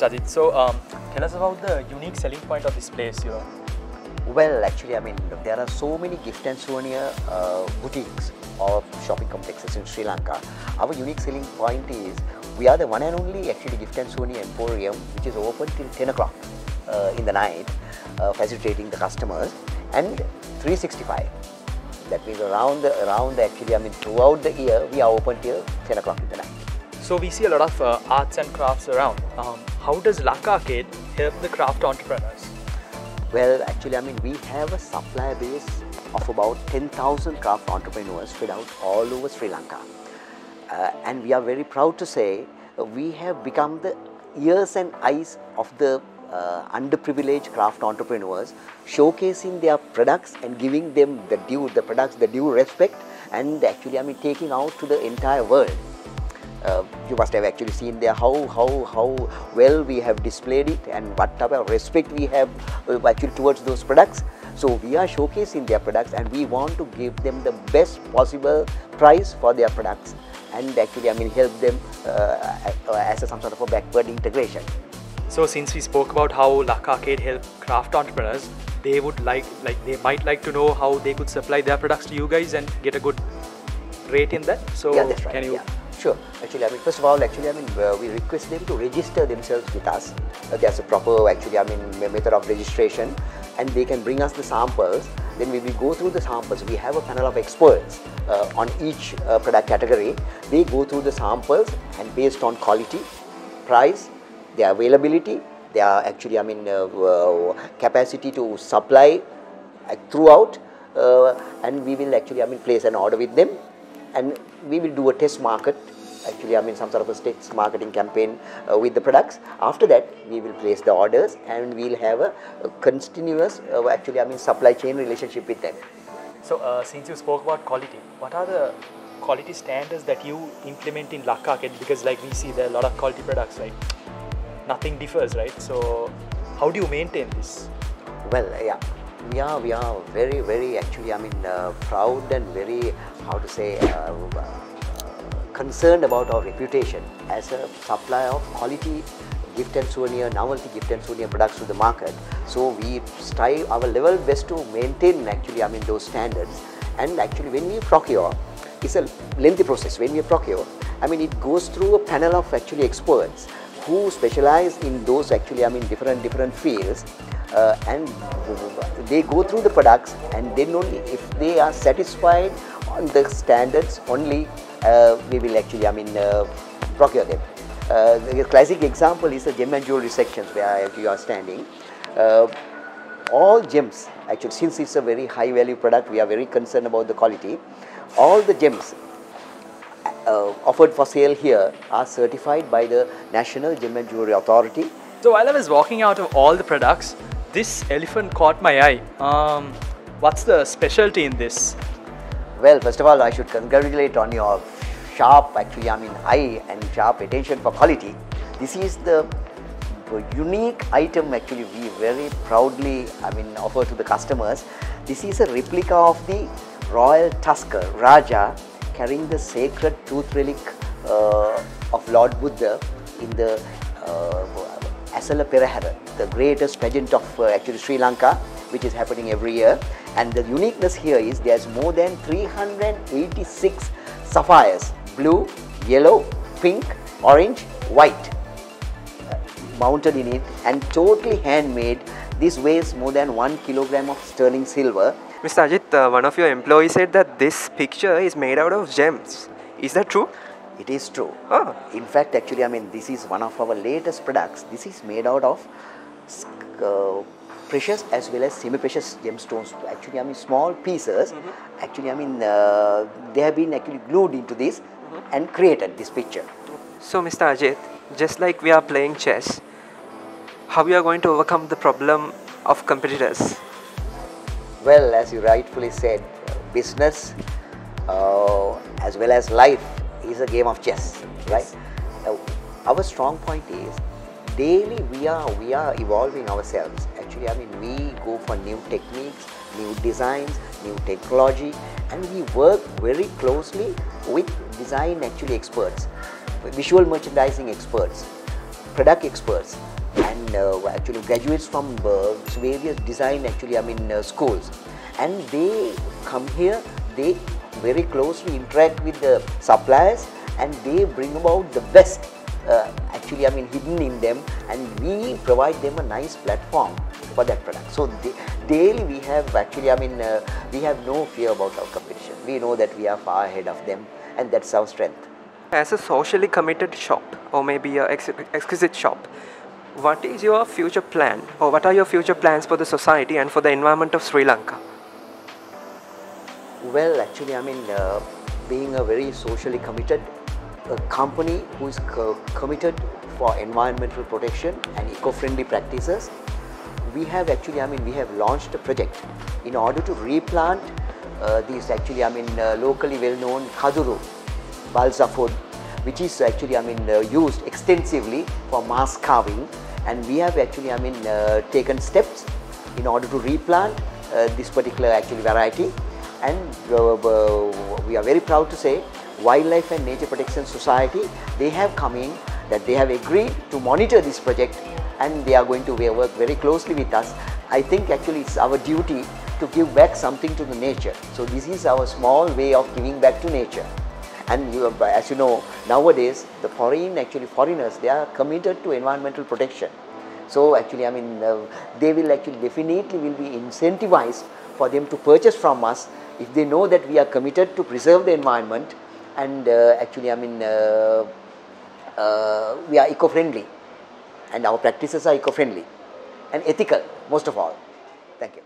So, um, tell us about the unique selling point of this place here. Well, actually, I mean, there are so many gift and souvenir uh, boutiques or shopping complexes in Sri Lanka. Our unique selling point is we are the one and only actually gift and souvenir emporium which is open till 10 o'clock uh, in the night, uh, facilitating the customers and 365. That means around the, around the, actually, I mean, throughout the year we are open till 10 o'clock in the night. So, we see a lot of uh, arts and crafts around. Um, how does Lakarcade help the craft entrepreneurs? Well, actually, I mean, we have a supplier base of about 10,000 craft entrepreneurs spread out all over Sri Lanka. Uh, and we are very proud to say we have become the ears and eyes of the uh, underprivileged craft entrepreneurs, showcasing their products and giving them the due, the products, the due respect, and actually, I mean, taking out to the entire world. Uh, you must have actually seen there how, how, how well we have displayed it and what type of respect we have uh, actually towards those products. So we are showcasing their products and we want to give them the best possible price for their products and actually I mean help them uh, as a, some sort of a backward integration. So since we spoke about how Lakarcade help craft entrepreneurs, they would like, like they might like to know how they could supply their products to you guys and get a good rate in that. So yeah, right. can you yeah. Sure. Actually, I mean, first of all, actually, I mean, uh, we request them to register themselves with us. Uh, there's a proper, actually, I mean, method of registration, and they can bring us the samples. Then we will go through the samples. We have a panel of experts uh, on each uh, product category. They go through the samples, and based on quality, price, their availability, their actually, I mean, uh, uh, capacity to supply throughout, and we will actually, I mean, place an order with them and we will do a test market. Actually I mean some sort of a test marketing campaign uh, with the products. After that we will place the orders and we'll have a, a continuous uh, actually I mean supply chain relationship with them. So uh, since you spoke about quality what are the quality standards that you implement in Arcade because like we see there are a lot of quality products like nothing differs right? So how do you maintain this? Well yeah we are we are very very actually I mean uh, proud and very how to say uh, concerned about our reputation as a supplier of quality gift and souvenir novelty gift and souvenir products to the market. So we strive our level best to maintain actually I mean those standards. And actually when we procure it's a lengthy process. When we procure I mean it goes through a panel of actually experts who specialize in those actually I mean different different fields uh, and they go through the products and then only if they are satisfied on the standards only uh, we will actually I mean uh, procure them. Uh, the classic example is the gem and jewelry sections where you are standing. Uh, all gems actually since it's a very high value product we are very concerned about the quality. All the gems uh, offered for sale here are certified by the National Gem and Jewelry Authority. So while I was walking out of all the products, this elephant caught my eye. Um, what's the specialty in this? Well, first of all, I should congratulate on your sharp, actually, I mean, eye and sharp attention for quality. This is the unique item actually we very proudly, I mean, offer to the customers. This is a replica of the royal tusker, Raja, carrying the sacred tooth relic uh, of Lord Buddha in the uh, Asala Perahera, the greatest pageant of uh, actually Sri Lanka, which is happening every year. And the uniqueness here is there's more than 386 sapphires, blue, yellow, pink, orange, white, uh, mounted in it and totally handmade. This weighs more than one kilogram of sterling silver. Mr. Ajith, uh, one of your employees said that this picture is made out of gems. Is that true? It is true. Oh. In fact, actually, I mean, this is one of our latest products. This is made out of uh, precious as well as semi-precious gemstones. Actually, I mean, small pieces. Mm -hmm. Actually, I mean, uh, they have been actually glued into this mm -hmm. and created this picture. So, Mr. Ajith, just like we are playing chess, how we are going to overcome the problem of competitors? Well, as you rightfully said, business uh, as well as life is a game of chess, right? Now, our strong point is daily we are we are evolving ourselves. Actually, I mean we go for new techniques, new designs, new technology, and we work very closely with design actually experts, visual merchandising experts, product experts, uh, actually graduates from uh, various design actually I mean uh, schools, and they come here. They very closely interact with the suppliers, and they bring about the best. Uh, actually, I mean hidden in them, and we provide them a nice platform for that product. So da- daily we have actually I mean uh, we have no fear about our competition. We know that we are far ahead of them, and that's our strength. As a socially committed shop, or maybe a ex- exquisite shop, what is your future plan, or what are your future plans for the society and for the environment of Sri Lanka? Well, actually, I mean, uh, being a very socially committed uh, company who is co- committed for environmental protection and eco-friendly practices, we have actually, I mean, we have launched a project in order to replant uh, these actually, I mean, uh, locally well-known kaduru balsa wood, which is actually, I mean, uh, used extensively for mask carving, and we have actually, I mean, uh, taken steps in order to replant uh, this particular actually variety and uh, uh, we are very proud to say Wildlife and Nature Protection Society, they have come in that they have agreed to monitor this project and they are going to work very closely with us. I think actually it's our duty to give back something to the nature. So this is our small way of giving back to nature. And you, as you know, nowadays the foreign actually foreigners they are committed to environmental protection. So actually, I mean, uh, they will actually definitely will be incentivized for them to purchase from us if they know that we are committed to preserve the environment and uh, actually, I mean, uh, uh, we are eco-friendly and our practices are eco-friendly and ethical most of all. Thank you.